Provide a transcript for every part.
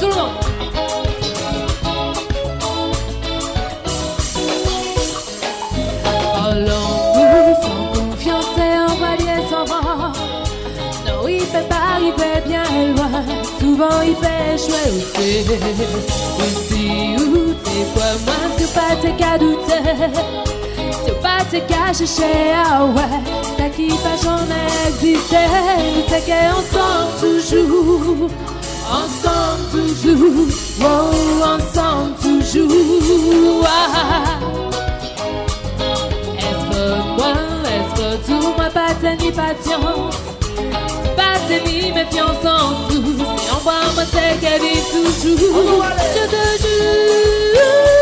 Tout le. Non, il fait pas arriver bien loin. Souvent, il fait échouer aussi. Aussi, où t'es quoi, moi, c'est pas tes qu'à douter. C'est pas tes qu'à chercher, ah ouais. Ça qui fait j'en exister. C'est qu'ensemble toujours. Ensemble toujours. Oh, ensemble toujours. Ah. Est-ce que moi, est-ce que tout moi pas ni patience? Pas ni méfiance en tout en bas moi c'est qu'elle vit toujours Je te jure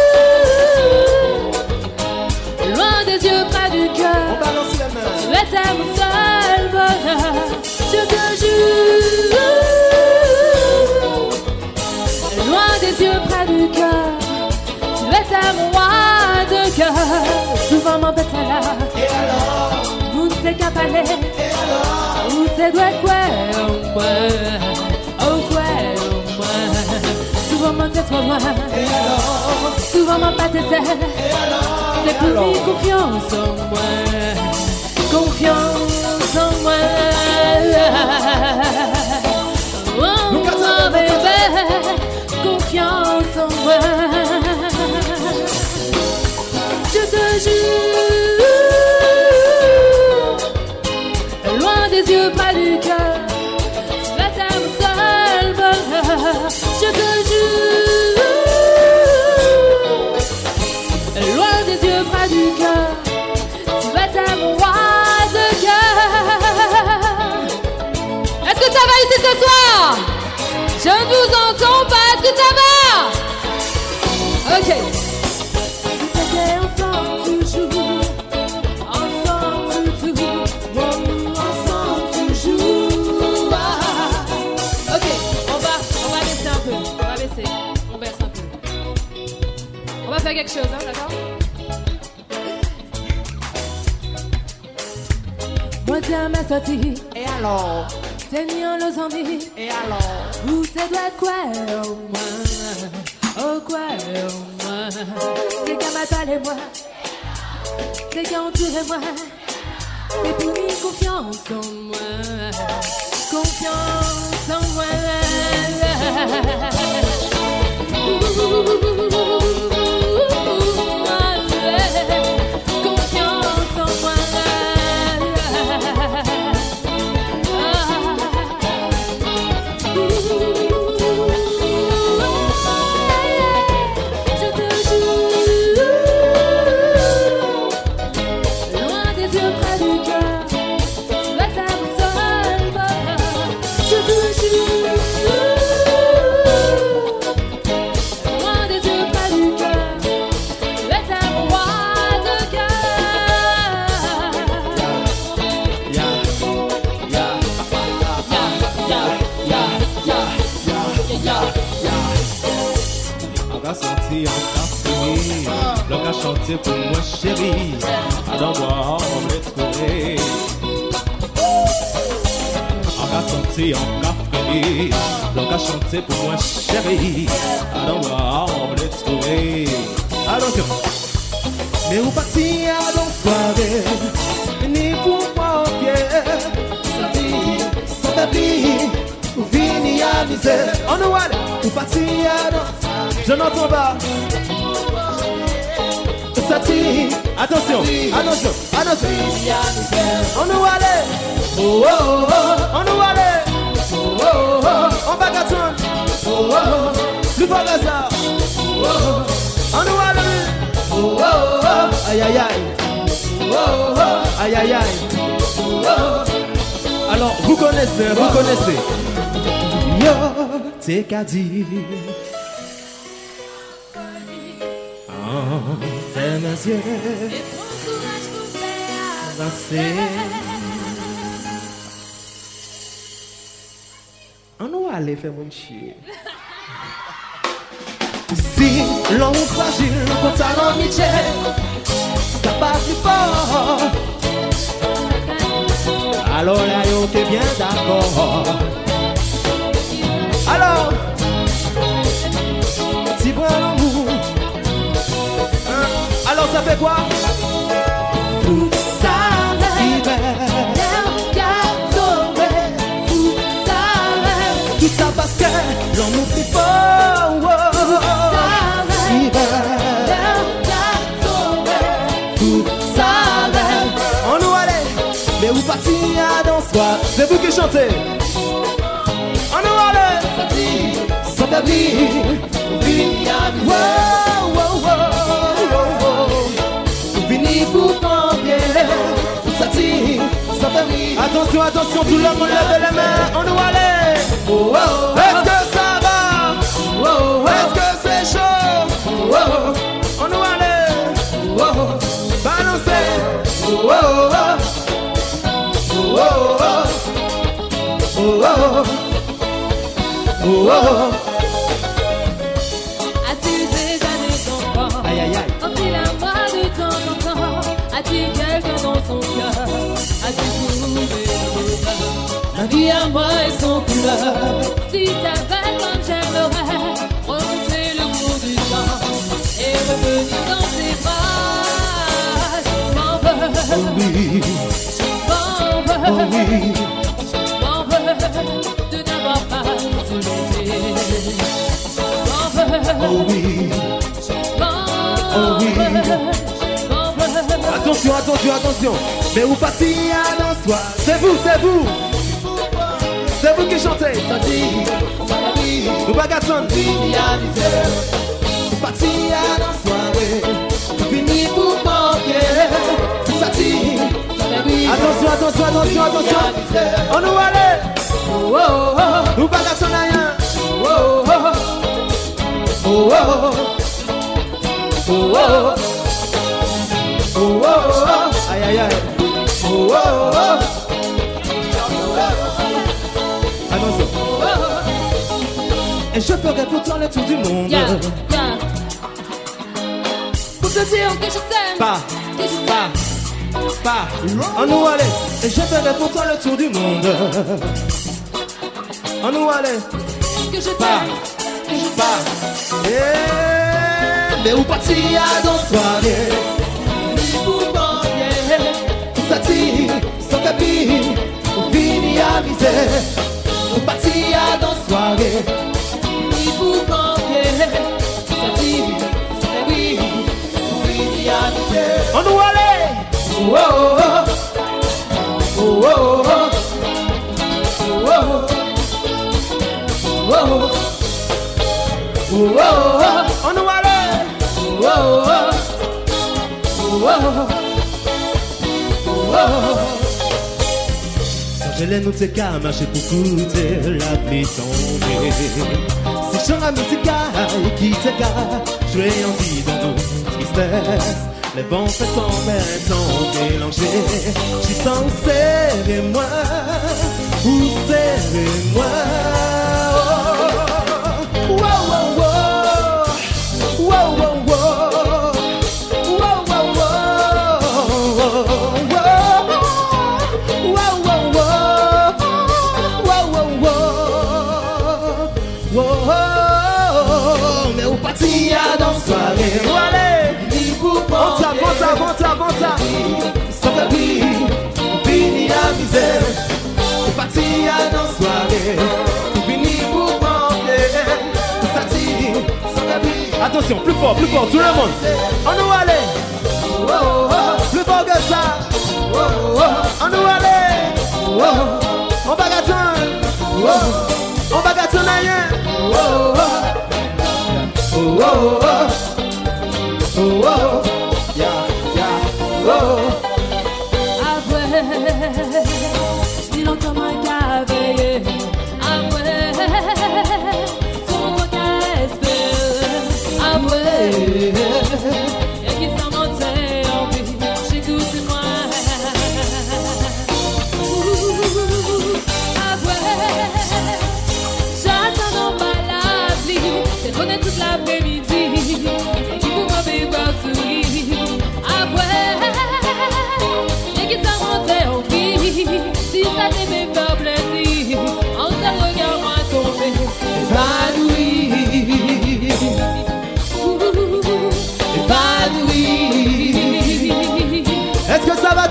Souvent m'embêtais là Et alors Vous ne t'es qu'à Et alors Vous t'es doit quoi au moins Oh quoi au moins Souvent m'en trop loin Et alors Souvent m'en pas Et alors T'es plus mis confiance en moi. Confiance en moi. Oh bébé quelque chose, hein, d'accord? Moi, tiens ma sortie, Et alors? T'es mis en envies, Et alors? Où t'es doit quoi au moins, oh quoi au moins, c'est qu'à ma toile et moi, c'est qu'à entourer moi, c'est pour mis confiance en moi, confiance On va sentir en café Le gars chanter pour moi chérie. Alors moi on me trouver. Attention Mais où parti à dans soirée Ni pour Ou fini à misère On nous allait Ou parti à dans Je n'entends pas. Sati Attention. Attention Attention On nous allait Oh oh oh oh gâter Oh oh oh fort que ça Oh oh oh On nous allait Oh oh oh Aïe aïe aïe Oh oh oh Aïe aïe aïe Oh oh oh Alors vous connaissez Vous connaissez Yo T'es qu'à dire Oh, tes mes yeux avancer. On nous aller faire mon chier. Si l'on fragile, quand talent Michel, ça part plus fort. Alors là, on t'es bien d'accord. Alors, tu prends l'amour. Hein, alors ça fait quoi? C'est vous qui chantez. On nous sans faiblir. Wow, wow, wow, venez Vous faiblir. Attention, attention, tout le monde lève les mains. On nous allait. Est-ce que ça va Est-ce que c'est chaud On nous allait. As-tu déjà des enfants Aïe aïe aïe. Quand il a moi de temps en temps. As-tu quelqu'un dans son cœur As-tu trouvé le bonheur Ma vie à moi et son couleur. Si t'avais comme j'aimerais Remonter le cours du temps Et revenir dans tes bras. Je m'en veux. Oh Je m'en veux De n'avoir pas m'en veux Oh oui. Oh oui. Attention, attention, attention. Mais où partir dans soir C'est vous, c'est vous. C'est vous qui chantez. Garçon? Vous partir dans soirée. Venez pour manquer. Attention, attention, attention, attention. On nous allait. Oh, oh, oh. Oh, oh, oh. Oh, oh, oh. Oh, oh. Aïe, aïe, aïe. Oh, oh, oh. Attention. Et je ferai pour toi le tour du monde. Yeah, yeah. Pour te dire que je t'aime, Pas, que je pas, pas. On nous allait. Et je ferai pour toi le tour du monde. On nous allait. que je Pas, t'aime, que je pas. t'aime. Eh, Mais où partir à dans soirée? S'attire, sans tapis, on finit à misère. On partit à dans soirée. Ni combien Ça dit, c'est oui, oui, à misère. On nous allait. Oh oh oh. Oh oh oh. Oh Je l'ai noté qu'à marcher pour coûter la tomber. Si chant la musique qui te je vais en vie dans nos tristesse. Les vents fait tomber, sont mélangés. J'y sens serrez-moi, ou Attention, plus fort, plus fort, tout le monde. On nous allait. Plus fort que ça. On nous allait. On bagatone. On bagatone rien. Oh, oh, oh. Oh, oh.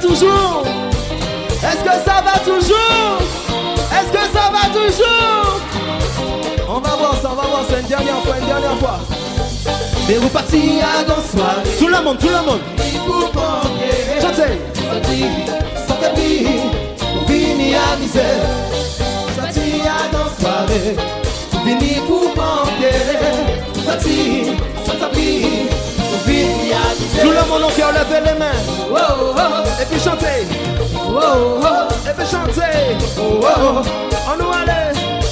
toujours? Est-ce que ça va toujours? Est-ce que ça va toujours? On va voir ça, on va voir, c'est une dernière fois, une dernière fois. Mais vous partez à danser, tout le monde, tout le monde. Chantez à misère. Sorti à dans soirée. Fini pour manquer. Sorti, sans finir à misère. Tout le monde en cœur, levez les mains. Oh, oh, oh. Et puis chantez. Oh, oh, oh. Et puis chantez. Oh, oh, oh. On nous allait.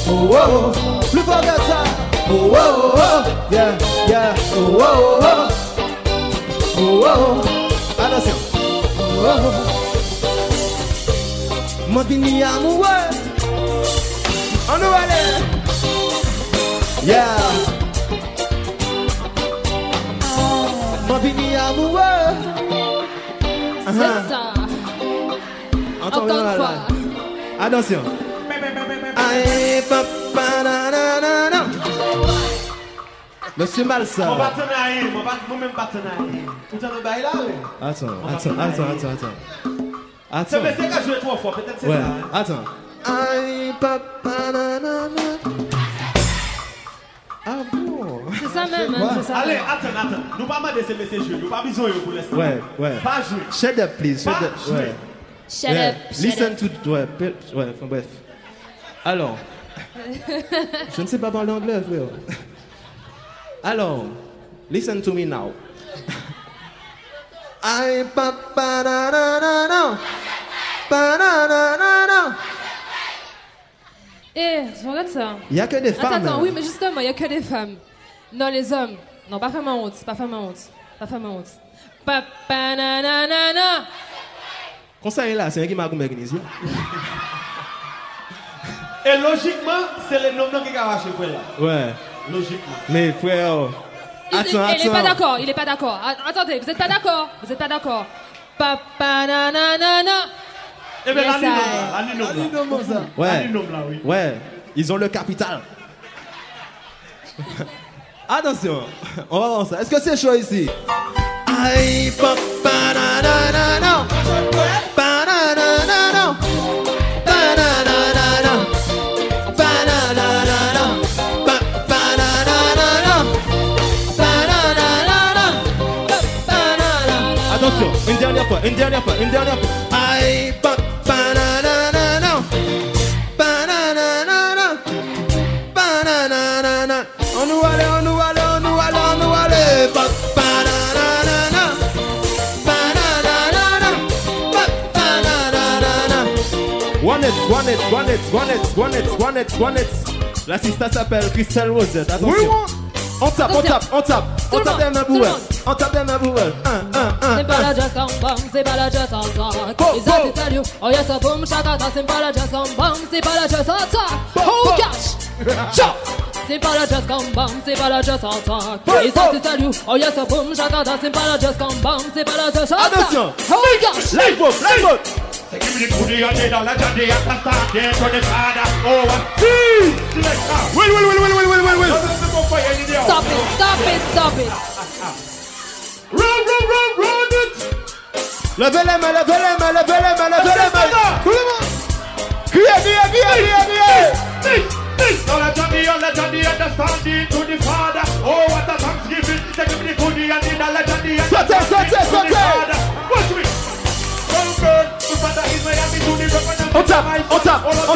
Oh, oh, oh. Plus fort que ça. Oh, oh, oh, oh. Yeah, yeah. Oh, oh, oh, oh. Oh, oh, oh. Attention. Oh, oh, oh. Mon bini amoureux. On nous allait. Yeah. Mon bini amoureux. C'est Uh-huh. ça. Entends Encore une là, fois. Attention. Aïe, papa, na, na, na, na. Monsieur Mon Malsa. partenaire, mon part- mon même partenaire. Vous entendez bail là oui? Attends, attends, attends, attends, attends. C'est Attends. mais c'est qu'à jouer trois fois, peut-être c'est Ouais, ça. hein. attends. Aïe, papa, na, na, na. Ah bon? C'est ça même, hein, c'est ça. Allez, même. attends, attends. Nous pas mal de ces messages. Nous pas besoin de pour l'instant. Ouais, ouais. Pas jouer. Shut up, please. Shut up. Ouais. Shut Yeah. up. shut Listen up. to. Ouais, ouais, enfin bref. Alors. Je ne sais pas parler anglais, frère. Alors, listen to me now. Aïe, papa, na, na, na, na. Pa, na, na, na, na. Eh, je regarde ça. Il n'y a que des Attends, femmes. attends, hein. oui, mais justement, il n'y a que des femmes. Non, les hommes. Non, pas femme à honte, pas femme à honte. Pas femme à honte. Papa nanana. Conseil là, c'est un qui m'a gommé. Et logiquement, c'est le nom qui a arraché pour là. Ouais. Logiquement. Mais frère. Il- Attends, il, est pas d'accord, il est pas d'accord. A- Attendez, vous êtes pas d'accord, vous êtes pas d'accord. Papa nanana. Eh bien, ça? Ouais. Oui. Ouais, ils ont le capital. Attention, on va voir ça. Est-ce que c'est chaud ici? Aïe, pa, pa, dernière fois, une dernière fois. Aïe, pa, pa, na, na, na, na. Ba-na-na-na-na. Ba-na-na-na-na. On nous allait, on nous allait, on nous allait, on nous allait. Ba- ba-na-na-na-na. Ba-na-na-na-na. Ba- ba-na-na-na-na. One it, one it, one it, one it, one it, one it, one it. L'assistant s'appelle Christelle Rosette. Attention. On tape, on tape, on tape. Tout On le tape des monde, mains tout pour le elle. monde. On tape des mains pour elle. Un, un, un, C'est pas un. la just come bang, c'est pas la just en talk. Bo, Is that bo. to tell you? Oh yes, a boom shakata, c'est pas la just come bang, c'est pas la just en talk. Bo, Oh bo. gosh! Ciao. C'est pas la just come bang, c'est pas la just en talk. Bo, Is that bo. to tell you? Oh yes, a boom shakata, c'est pas la just come bang, c'est pas la just en talk. Attention. Oh gosh! Live up, live up. C'est qui me dit qu'on dit, on est dans la jandaie, on t'a starté, on est fada. Oh, what? Si! Select ça. Will, will, will, will, will, will, will, will. Non, non, c'est mon foyer, il est dehors. Stop it, stop it, stop it. Run, run, run, run it! Levez les mains, levez les mains, levez les mains, levez les mains. Tout le monde. Criez, criez, criez, criez, criez. This, this, dans la jandaie, on la jandaie, understanding to the Father. Oh, what a thanksgiving. C'est qui me dit qu'on dit, on est dans la jandaie, Sautez, sautez, understanding to the sautez. Father. Watch me. Run, run, the Father is Miami to the reverend. On tape, on tape, on tape,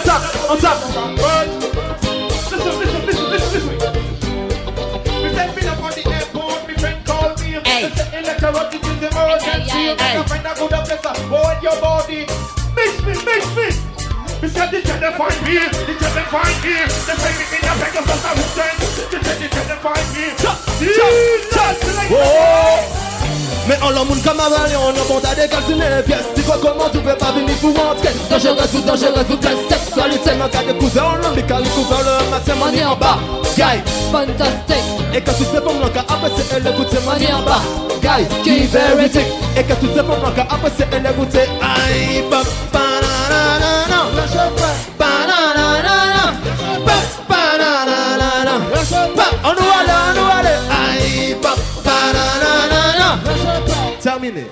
said the tell them find me, the tell them find me. They say me in a beg of a weekend. They say the tell them find me. Oh. Mais en comme on a bon à décalciner les pièces. Dis quoi comment tu peux pas venir pour test sexualité. Dans cas de cousin, on l'a mis car il couvre le matin, money en bas. Guy. Fantastic. Et quand tu sais pas mon cas, après c'est elle écoute, c'est money en en bas. Guy. Qui vérité. Et quand tu sais pas mon cas, après c'est elle écoute, c'est aïe, pa, allait,